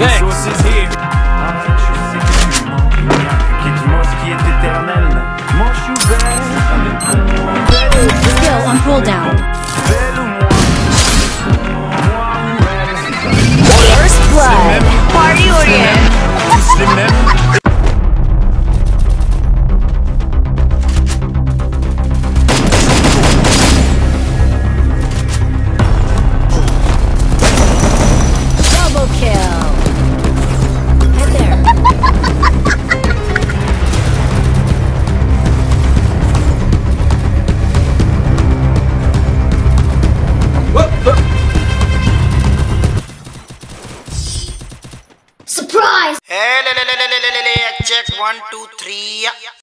Resources here. Skill on cooldown. Surprise! Hey, le, le, le, le, le, le, le, check one, two, three.